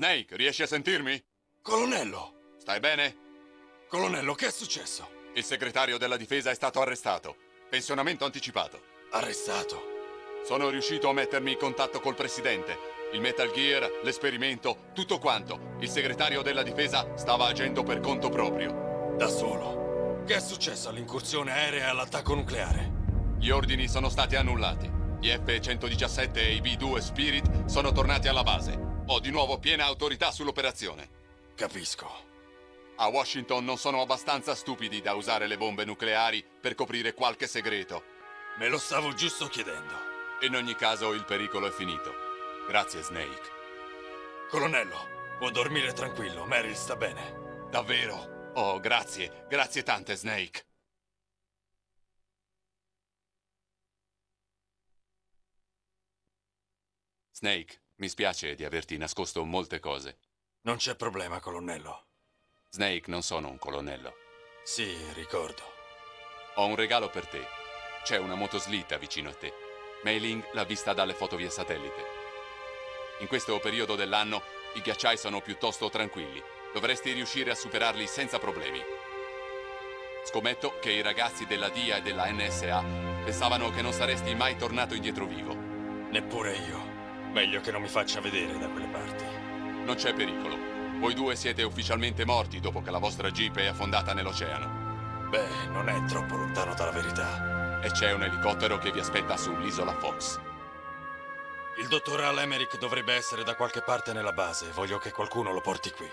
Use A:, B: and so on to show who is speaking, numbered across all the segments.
A: Snake, riesci a sentirmi?
B: Colonnello!
A: Stai bene?
B: Colonnello, che è successo?
A: Il segretario della difesa è stato arrestato. Pensionamento anticipato.
B: Arrestato?
A: Sono riuscito a mettermi in contatto col presidente. Il Metal Gear, l'esperimento, tutto quanto. Il segretario della difesa stava agendo per conto proprio.
B: Da solo? Che è successo all'incursione aerea e all'attacco nucleare?
A: Gli ordini sono stati annullati. Gli F-117 e i B-2 Spirit sono tornati alla base. Ho di nuovo piena autorità sull'operazione.
B: Capisco.
A: A Washington non sono abbastanza stupidi da usare le bombe nucleari per coprire qualche segreto.
B: Me lo stavo giusto chiedendo.
A: In ogni caso il pericolo è finito. Grazie, Snake.
B: Colonnello, può dormire tranquillo. Meryl sta bene.
A: Davvero? Oh, grazie. Grazie tante, Snake. Snake, mi spiace di averti nascosto molte cose.
B: Non c'è problema, colonnello.
A: Snake, non sono un colonnello.
B: Sì, ricordo.
A: Ho un regalo per te. C'è una motoslitta vicino a te. Mailing l'ha vista dalle foto via satellite. In questo periodo dell'anno i ghiacciai sono piuttosto tranquilli. Dovresti riuscire a superarli senza problemi. Scommetto che i ragazzi della DIA e della NSA pensavano che non saresti mai tornato indietro vivo.
B: Neppure io. Meglio che non mi faccia vedere da quelle parti.
A: Non c'è pericolo. Voi due siete ufficialmente morti dopo che la vostra jeep è affondata nell'oceano.
B: Beh, non è troppo lontano dalla verità.
A: E c'è un elicottero che vi aspetta sull'isola Fox.
B: Il dottor Al Emerick dovrebbe essere da qualche parte nella base. Voglio che qualcuno lo porti qui.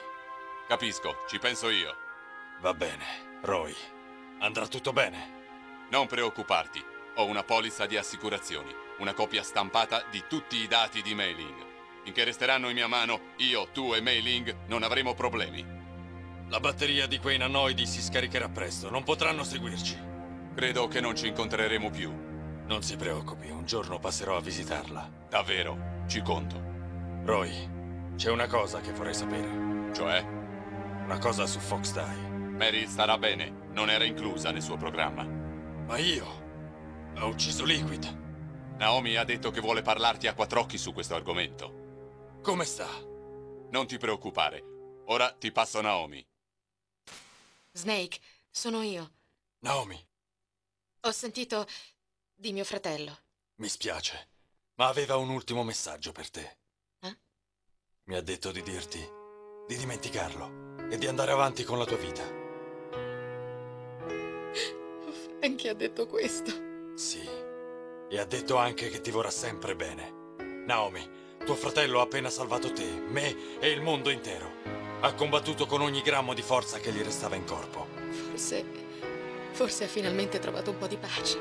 A: Capisco, ci penso io.
B: Va bene. Roy, andrà tutto bene?
A: Non preoccuparti. Ho una polizza di assicurazioni, una copia stampata di tutti i dati di Mailing. Finché resteranno in mia mano, io, tu e Mailing non avremo problemi.
B: La batteria di quei nanoidi si scaricherà presto. Non potranno seguirci.
A: Credo che non ci incontreremo più.
B: Non si preoccupi, un giorno passerò a visitarla.
A: Davvero, ci conto.
B: Roy, c'è una cosa che vorrei sapere.
A: Cioè?
B: Una cosa su Fox Die.
A: Mary starà bene, non era inclusa nel suo programma.
B: Ma io... Ho ucciso Liquid.
A: Naomi ha detto che vuole parlarti a quattro occhi su questo argomento.
B: Come sta?
A: Non ti preoccupare. Ora ti passo Naomi.
C: Snake, sono io.
B: Naomi,
C: Ho sentito di mio fratello.
B: mi spiace, ma aveva un ultimo messaggio per te.
C: Eh?
B: Mi ha detto di dirti di dimenticarlo e di andare avanti con la tua vita.
C: Anche ha detto questo.
B: Sì, e ha detto anche che ti vorrà sempre bene. Naomi, tuo fratello ha appena salvato te, me e il mondo intero. Ha combattuto con ogni grammo di forza che gli restava in corpo.
C: Forse. Forse ha finalmente trovato un po' di pace.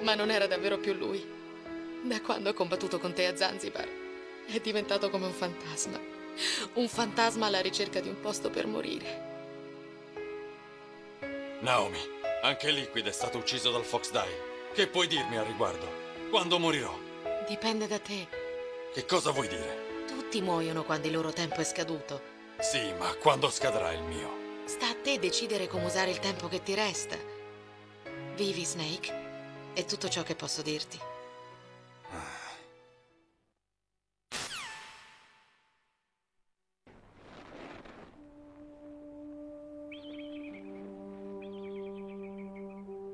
C: Ma non era davvero più lui. Da quando ha combattuto con te a Zanzibar, è diventato come un fantasma. Un fantasma alla ricerca di un posto per morire.
B: Naomi, anche Liquid è stato ucciso dal Fox Die. Che puoi dirmi al riguardo? Quando morirò?
C: Dipende da te.
B: Che cosa vuoi dire?
C: Tutti muoiono quando il loro tempo è scaduto.
B: Sì, ma quando scadrà il mio?
C: Sta a te decidere come usare il tempo che ti resta. Vivi, Snake. È tutto ciò che posso dirti.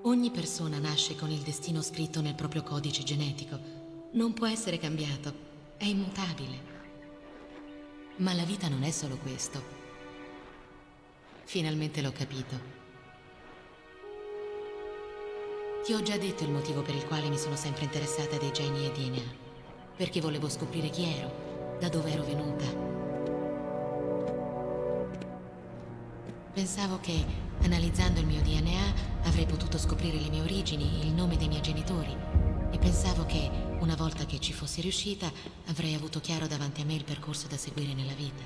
C: Ogni persona nasce con il destino scritto nel proprio codice genetico. Non può essere cambiato, è immutabile. Ma la vita non è solo questo. Finalmente l'ho capito. Ti ho già detto il motivo per il quale mi sono sempre interessata dei geni e DNA. Perché volevo scoprire chi ero, da dove ero venuta. Pensavo che, analizzando il mio DNA, avrei potuto scoprire le mie origini, il nome dei miei genitori. E pensavo che, una volta che ci fossi riuscita, avrei avuto chiaro davanti a me il percorso da seguire nella vita.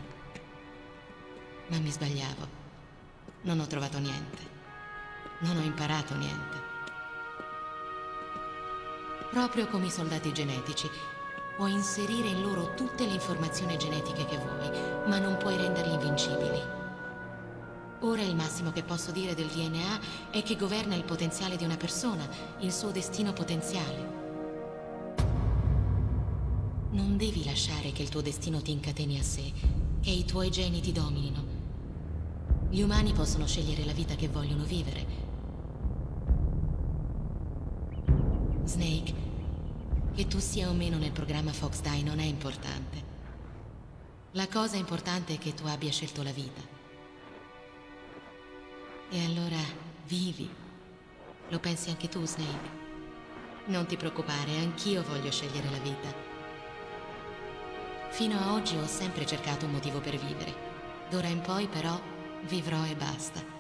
C: Ma mi sbagliavo. Non ho trovato niente. Non ho imparato niente. Proprio come i soldati genetici, puoi inserire in loro tutte le informazioni genetiche che vuoi, ma non puoi renderli invincibili. Ora il massimo che posso dire del DNA è che governa il potenziale di una persona, il suo destino potenziale. Non devi lasciare che il tuo destino ti incateni a sé, che i tuoi geni ti dominino. Gli umani possono scegliere la vita che vogliono vivere. Snake, che tu sia o meno nel programma Fox Die non è importante. La cosa importante è che tu abbia scelto la vita. E allora vivi. Lo pensi anche tu, Snake? Non ti preoccupare, anch'io voglio scegliere la vita. Fino a oggi ho sempre cercato un motivo per vivere. D'ora in poi, però, vivrò e basta.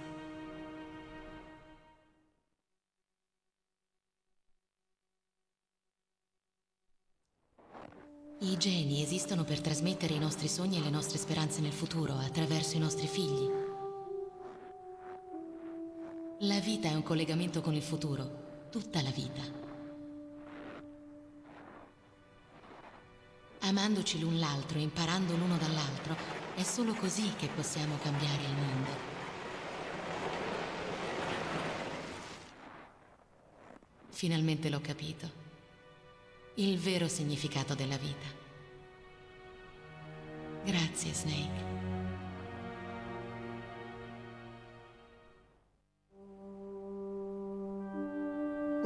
C: I geni esistono per trasmettere i nostri sogni e le nostre speranze nel futuro attraverso i nostri figli. La vita è un collegamento con il futuro, tutta la vita. Amandoci l'un l'altro, imparando l'uno dall'altro, è solo così che possiamo cambiare il mondo. Finalmente l'ho capito. Il vero significato della vita. Grazie, Snake.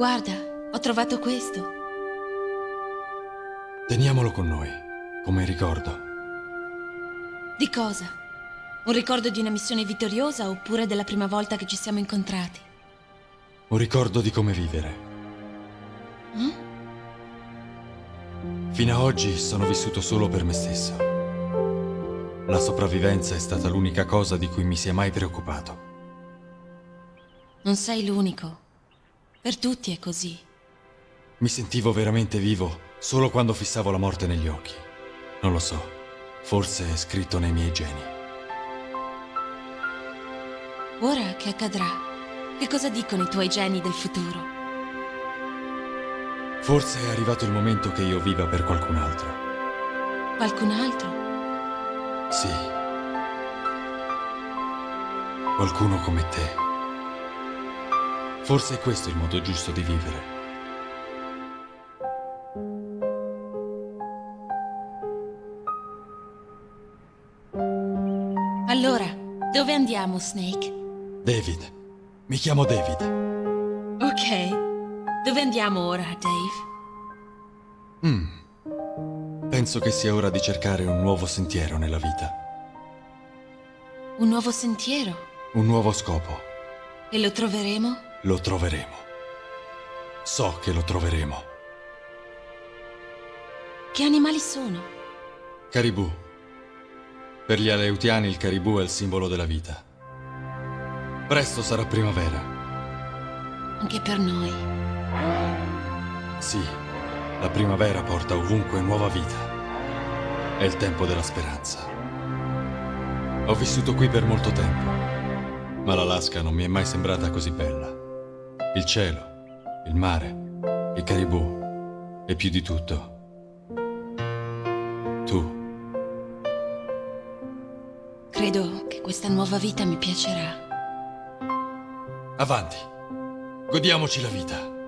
D: Guarda, ho trovato questo.
B: Teniamolo con noi, come ricordo.
D: Di cosa? Un ricordo di una missione vittoriosa oppure della prima volta che ci siamo incontrati?
B: Un ricordo di come vivere.
D: Mm?
B: Fino a oggi sono vissuto solo per me stesso. La sopravvivenza è stata l'unica cosa di cui mi si è mai preoccupato.
D: Non sei l'unico. Per tutti è così.
B: Mi sentivo veramente vivo solo quando fissavo la morte negli occhi. Non lo so, forse è scritto nei miei geni.
D: Ora che accadrà? Che cosa dicono i tuoi geni del futuro?
B: Forse è arrivato il momento che io viva per qualcun altro.
D: Qualcun altro?
B: Sì. Qualcuno come te. Forse è questo il modo giusto di vivere.
D: Allora, dove andiamo, Snake?
B: David. Mi chiamo David.
D: Ok. Dove andiamo ora, Dave?
B: Mm. Penso che sia ora di cercare un nuovo sentiero nella vita.
D: Un nuovo sentiero?
B: Un nuovo scopo.
D: E lo troveremo?
B: Lo troveremo. So che lo troveremo.
D: Che animali sono?
B: Caribù. Per gli aleutiani il caribù è il simbolo della vita. Presto sarà primavera.
D: Anche per noi.
B: Sì, la primavera porta ovunque nuova vita. È il tempo della speranza. Ho vissuto qui per molto tempo, ma l'Alaska non mi è mai sembrata così bella. Il cielo, il mare, il caribù e più di tutto. Tu.
D: Credo che questa nuova vita mi piacerà.
B: Avanti. Godiamoci la vita.